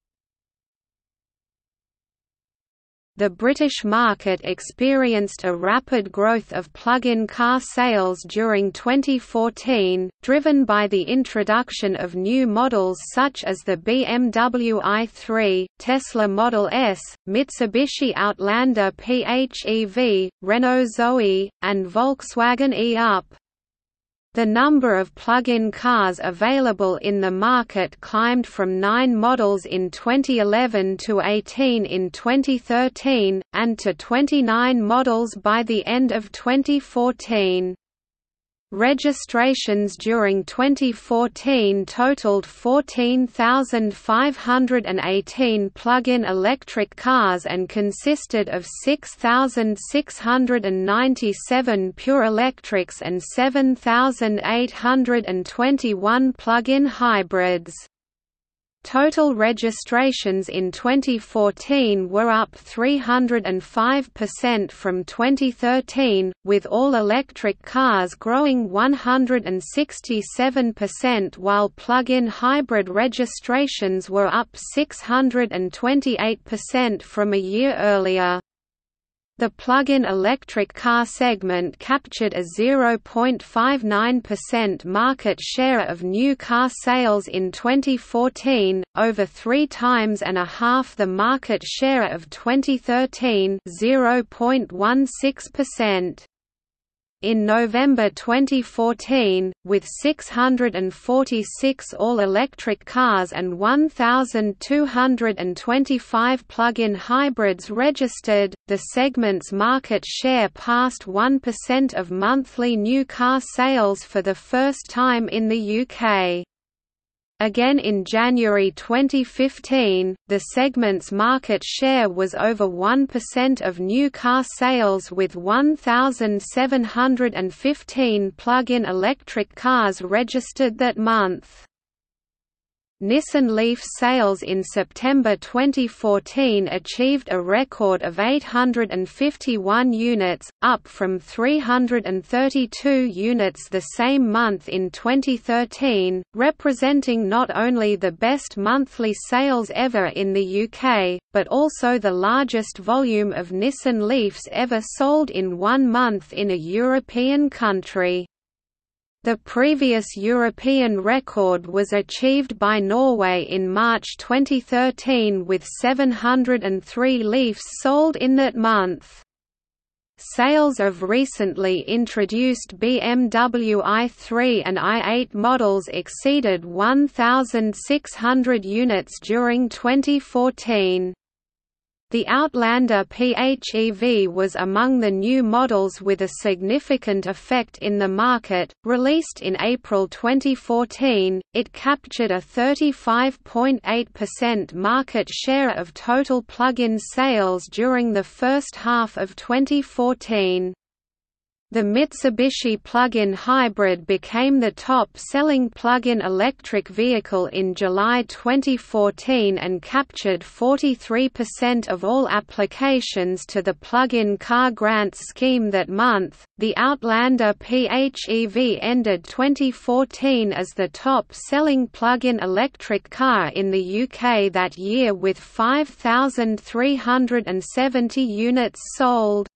A: The British market experienced a rapid growth of plug-in car sales during 2014, driven by the introduction of new models such as the BMW i3, Tesla Model S, Mitsubishi Outlander PHEV, Renault Zoe, and Volkswagen e-Up. The number of plug-in cars available in the market climbed from 9 models in 2011 to 18 in 2013, and to 29 models by the end of 2014. Registrations during 2014 totaled 14,518 plug-in electric cars and consisted of 6,697 pure electrics and 7,821 plug-in hybrids. Total registrations in 2014 were up 305% from 2013, with all-electric cars growing 167% while plug-in hybrid registrations were up 628% from a year earlier. The plug-in electric car segment captured a 0.59% market share of new car sales in 2014, over three times and a half the market share of 2013 0.16%. In November 2014, with 646 all-electric cars and 1,225 plug-in hybrids registered, the segment's market share passed 1% of monthly new car sales for the first time in the UK. Again in January 2015, the segment's market share was over 1% of new car sales with 1,715 plug-in electric cars registered that month. Nissan Leaf sales in September 2014 achieved a record of 851 units, up from 332 units the same month in 2013, representing not only the best monthly sales ever in the UK, but also the largest volume of Nissan Leafs ever sold in one month in a European country. The previous European record was achieved by Norway in March 2013 with 703 Leafs sold in that month. Sales of recently introduced BMW i3 and i8 models exceeded 1,600 units during 2014. The Outlander PHEV was among the new models with a significant effect in the market. Released in April 2014, it captured a 35.8% market share of total plug-in sales during the first half of 2014. The Mitsubishi plug-in hybrid became the top-selling plug-in electric vehicle in July 2014 and captured 43% of all applications to the plug-in car grant scheme that month. The Outlander PHEV ended 2014 as the top-selling plug-in electric car in the UK that year with 5,370 units sold.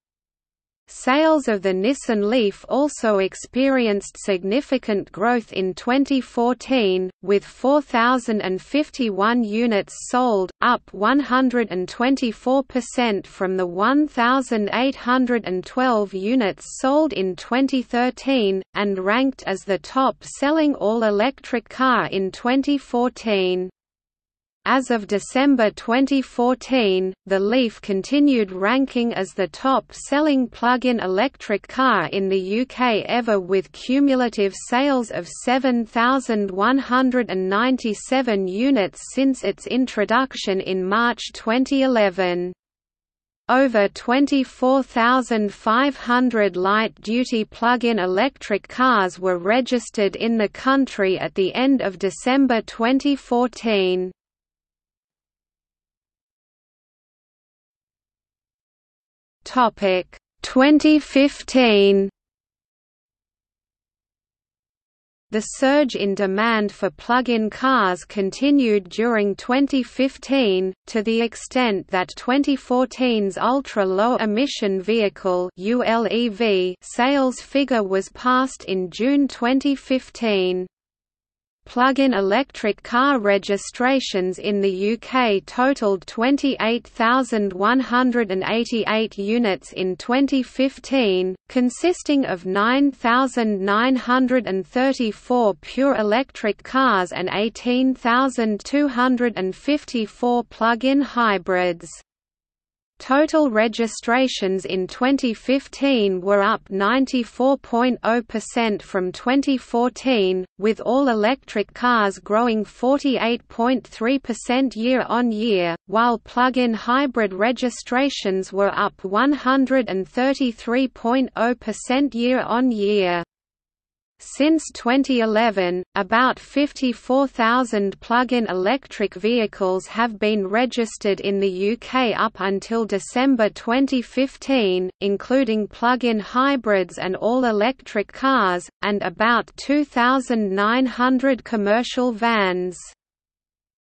A: Sales of the Nissan Leaf also experienced significant growth in 2014, with 4,051 units sold, up 124% from the 1,812 units sold in 2013, and ranked as the top-selling all-electric car in 2014. As of December 2014, the Leaf continued ranking as the top-selling plug-in electric car in the UK ever with cumulative sales of 7,197 units since its introduction in March 2011. Over 24,500 light-duty plug-in electric cars were registered in the country at the end of December 2014. Topic 2015 The surge in demand for plug-in cars continued during 2015, to the extent that 2014's ultra-low emission vehicle sales figure was passed in June 2015. Plug-in electric car registrations in the UK totaled 28,188 units in 2015, consisting of 9,934 pure electric cars and 18,254 plug-in hybrids. Total registrations in 2015 were up 94.0% from 2014, with all-electric cars growing 48.3% year-on-year, while plug-in hybrid registrations were up 133.0% year-on-year. Since 2011, about 54,000 plug-in electric vehicles have been registered in the UK up until December 2015, including plug-in hybrids and all-electric cars, and about 2,900 commercial vans.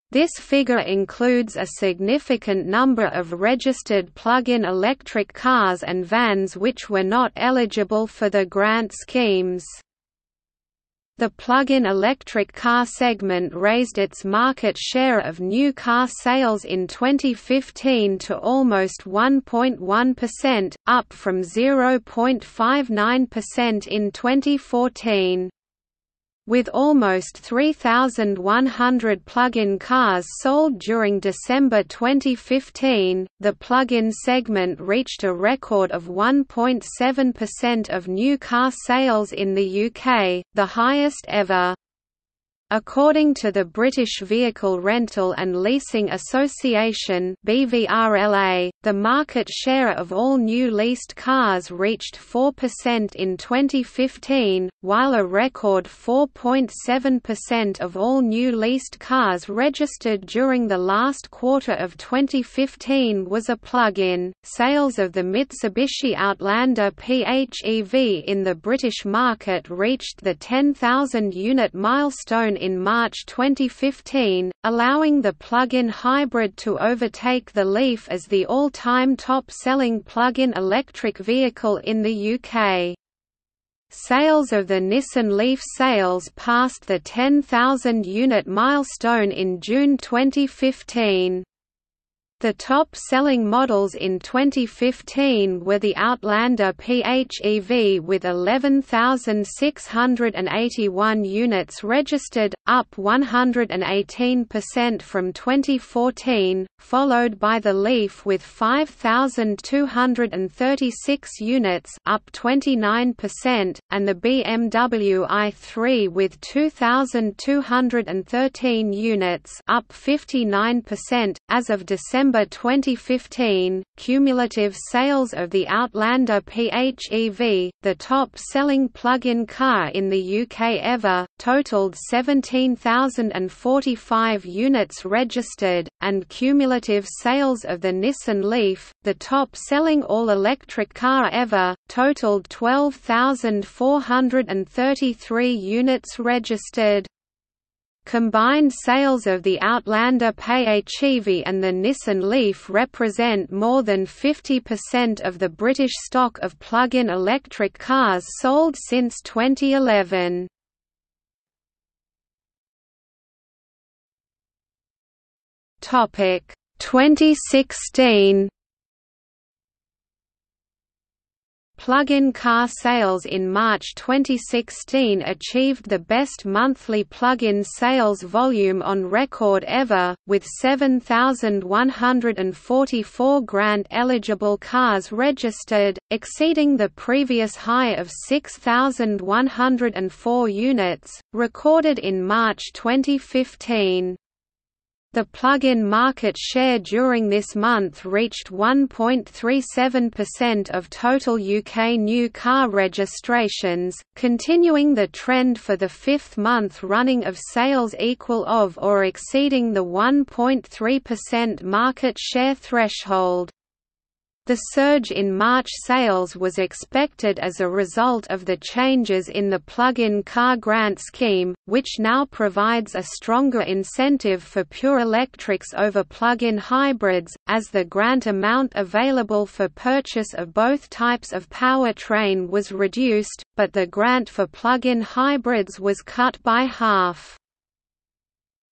A: This figure includes a significant number of registered plug-in electric cars and vans which were not eligible for the grant schemes. The plug-in electric car segment raised its market share of new car sales in 2015 to almost 1.1%, up from 0.59% in 2014. With almost 3,100 plug-in cars sold during December 2015, the plug-in segment reached a record of 1.7% of new car sales in the UK, the highest ever. According to the British Vehicle Rental and Leasing Association BVRLA, the market share of all new leased cars reached 4% in 2015, while a record 4.7% of all new leased cars registered during the last quarter of 2015 was a plug-in. Sales of the Mitsubishi Outlander PHEV in the British market reached the 10,000 unit milestone in March 2015, allowing the plug-in hybrid to overtake the Leaf as the all-time top-selling plug-in electric vehicle in the UK. Sales of the Nissan Leaf sales passed the 10,000 unit milestone in June 2015. The top-selling models in 2015 were the Outlander PHEV with 11,681 units registered, up 118% from 2014, followed by the Leaf with 5,236 units up 29%, and the BMW i3 with 2,213 units up 59%. As of December December 2015, cumulative sales of the Outlander PHEV, the top-selling plug-in car in the UK ever, totaled 17,045 units registered, and cumulative sales of the Nissan Leaf, the top-selling all-electric car ever, totaled 12,433 units registered. Combined sales of the Outlander PHEV and the Nissan Leaf represent more than 50% of the British stock of plug-in electric cars sold since 2011. Topic 2016 Plug-in car sales in March 2016 achieved the best monthly plug-in sales volume on record ever, with 7,144 grant-eligible cars registered, exceeding the previous high of 6,104 units, recorded in March 2015. The plug-in market share during this month reached 1.37% of total UK new car registrations, continuing the trend for the fifth month running of sales equal of or exceeding the 1.3% market share threshold. The surge in March sales was expected as a result of the changes in the plug-in car grant scheme, which now provides a stronger incentive for pure electrics over plug-in hybrids, as the grant amount available for purchase of both types of powertrain was reduced, but the grant for plug-in hybrids was cut by half.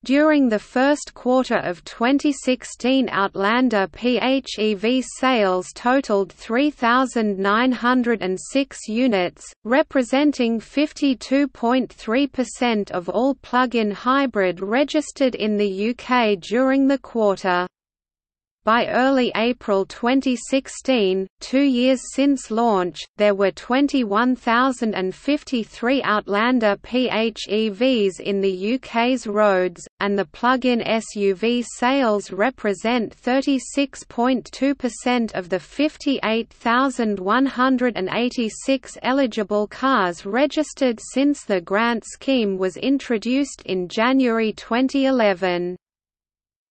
A: During the first quarter of 2016 Outlander PHEV sales totaled 3,906 units, representing 52.3% of all plug-in hybrid registered in the UK during the quarter. By early April 2016, two years since launch, there were 21,053 Outlander PHEVs in the UK's roads, and the plug-in SUV sales represent 36.2% of the 58,186 eligible cars registered since the grant scheme was introduced in January 2011.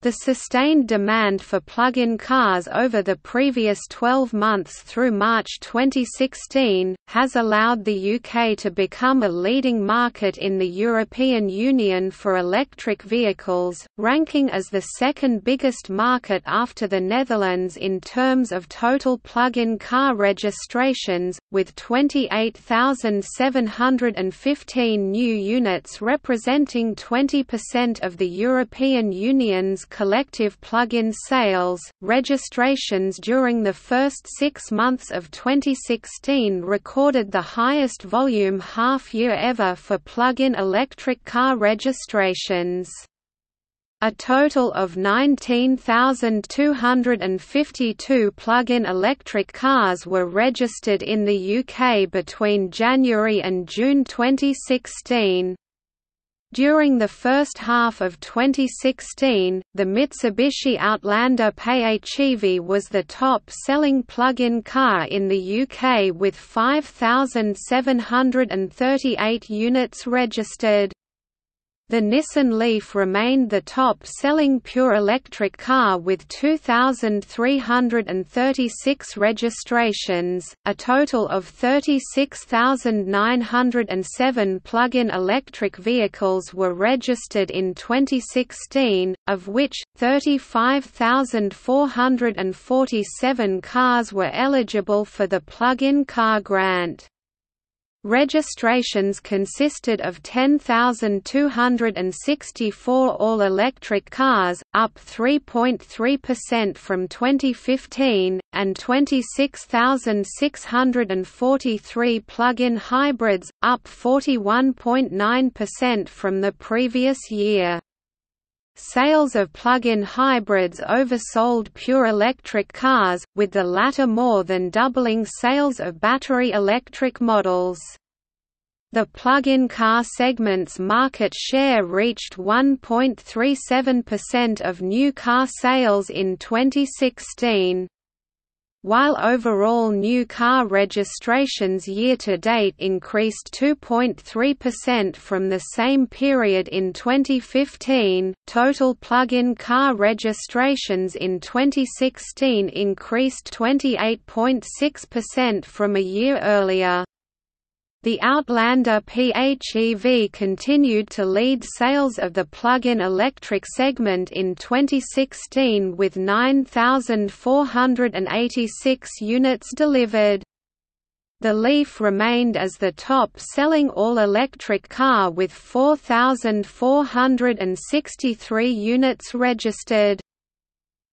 A: The sustained demand for plug-in cars over the previous 12 months through March 2016, has allowed the UK to become a leading market in the European Union for electric vehicles, ranking as the second biggest market after the Netherlands in terms of total plug-in car registrations, with 28,715 new units representing 20% of the European Union's collective plug-in sales. Registrations during the first six months of 2016 recorded the highest volume half-year ever for plug-in electric car registrations. A total of 19,252 plug-in electric cars were registered in the UK between January and June 2016. During the first half of 2016, the Mitsubishi Outlander PHEV was the top-selling plug-in car in the UK with 5,738 units registered. The Nissan Leaf remained the top-selling pure electric car with 2,336 registrations. A total of 36,907 plug-in electric vehicles were registered in 2016, of which 35,447 cars were eligible for the plug-in car grant. Registrations consisted of 10,264 all-electric cars, up 3.3% from 2015, and 26,643 plug-in hybrids, up 41.9% from the previous year. Sales of plug-in hybrids oversold pure electric cars, with the latter more than doubling sales of battery electric models. The plug-in car segment's market share reached 1.37% of new car sales in 2016. While overall new car registrations year-to-date increased 2.3% from the same period in 2015, total plug-in car registrations in 2016 increased 28.6% from a year earlier. The Outlander PHEV continued to lead sales of the plug-in electric segment in 2016 with 9,486 units delivered. The Leaf remained as the top-selling all-electric car with 4,463 units registered.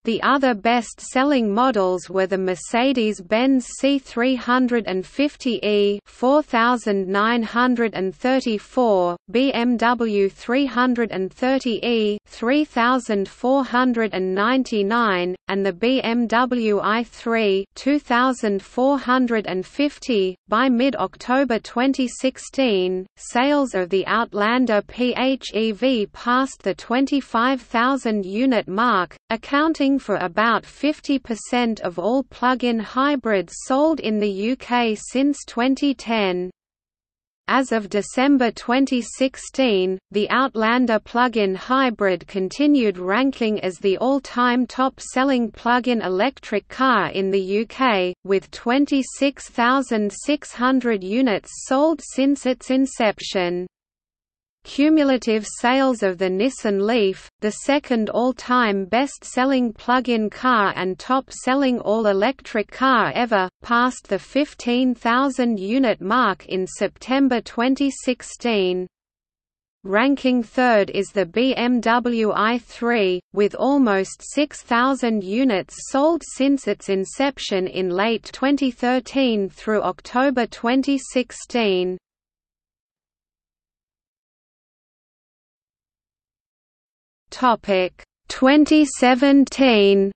A: The other best-selling models were the Mercedes-Benz C350e 4934, BMW 330e 3499, and the BMW i3 2450. By mid-October 2016, sales of the Outlander PHEV passed the 25,000 unit mark, accounting for about 50% of all plug-in hybrids sold in the UK since 2010. As of December 2016, the Outlander plug-in hybrid continued ranking as the all-time top-selling plug-in electric car in the UK, with 26,600 units sold since its inception. Cumulative sales of the Nissan Leaf, the second all-time best-selling plug-in car and top-selling all-electric car ever, passed the 15,000-unit mark in September 2016. Ranking third is the BMW i3, with almost 6,000 units sold since its inception in late 2013 through October 2016. Topic 2017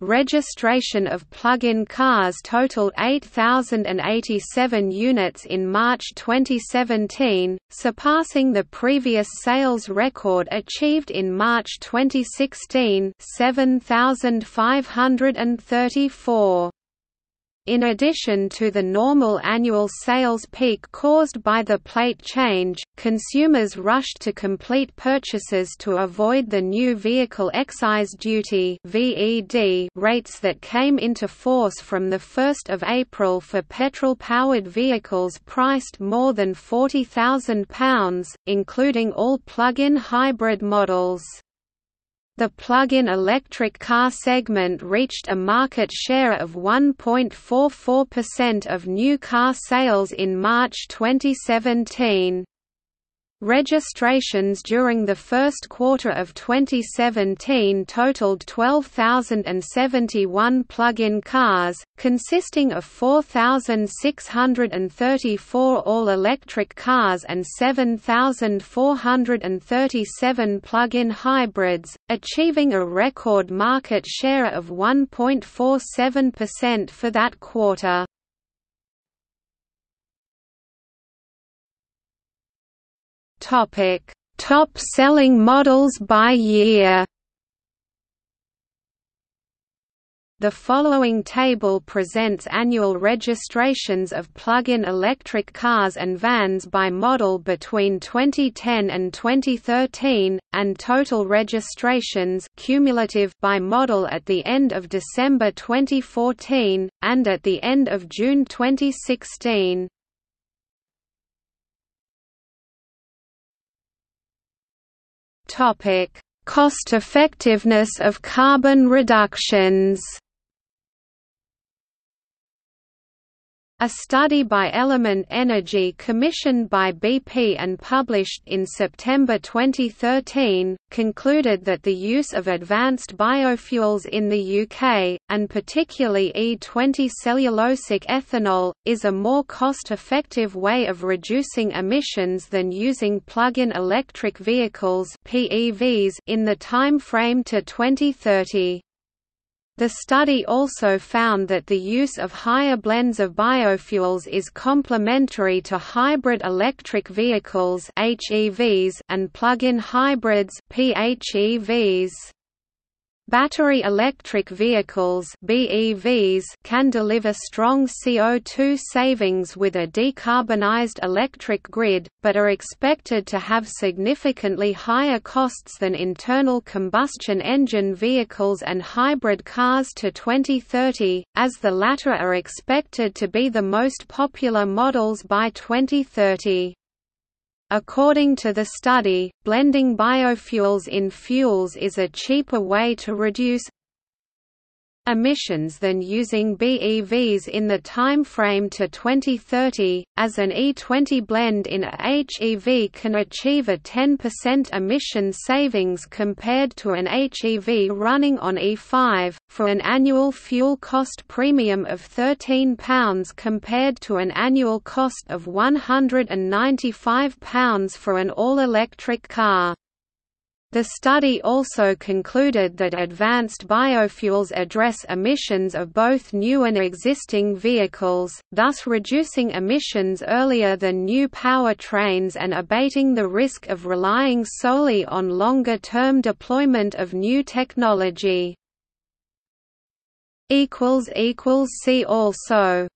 A: Registration of plug-in cars totaled 8,087 units in March 2017, surpassing the previous sales record achieved in March 2016 7,534. In addition to the normal annual sales peak caused by the plate change, consumers rushed to complete purchases to avoid the new vehicle excise duty rates that came into force from 1 April for petrol-powered vehicles priced more than £40,000, including all plug-in hybrid models. The plug-in electric car segment reached a market share of 1.44% of new car sales in March 2017. Registrations during the first quarter of 2017 totaled 12,071 plug-in cars, consisting of 4,634 all-electric cars and 7,437 plug-in hybrids, achieving a record market share of 1.47% for that quarter. Topic: Top-selling models by year. The following table presents annual registrations of plug-in electric cars and vans by model between 2010 and 2013, and total registrations cumulative by model at the end of December 2014, and at the end of June 2016. Topic: Cost effectiveness of carbon reductions. A study by Element Energy commissioned by BP and published in September 2013, concluded that the use of advanced biofuels in the UK, and particularly E20 cellulosic ethanol, is a more cost-effective way of reducing emissions than using plug-in electric vehicles in the time frame to 2030. The study also found that the use of higher blends of biofuels is complementary to hybrid electric vehicles and plug-in hybrids PHEVs. Battery electric vehicles BEVs can deliver strong CO2 savings with a decarbonized electric grid, but are expected to have significantly higher costs than internal combustion engine vehicles and hybrid cars to 2030, as the latter are expected to be the most popular models by 2030. According to the study, blending biofuels in fuels is a cheaper way to reduce emissions than using BEVs in the time frame to 2030, as an E20 blend in a HEV can achieve a 10% emission savings compared to an HEV running on E5, for an annual fuel cost premium of £13 compared to an annual cost of £195 for an all-electric car. The study also concluded that advanced biofuels address emissions of both new and existing vehicles, thus reducing emissions earlier than new powertrains and abating the risk of relying solely on longer-term deployment of new technology. See also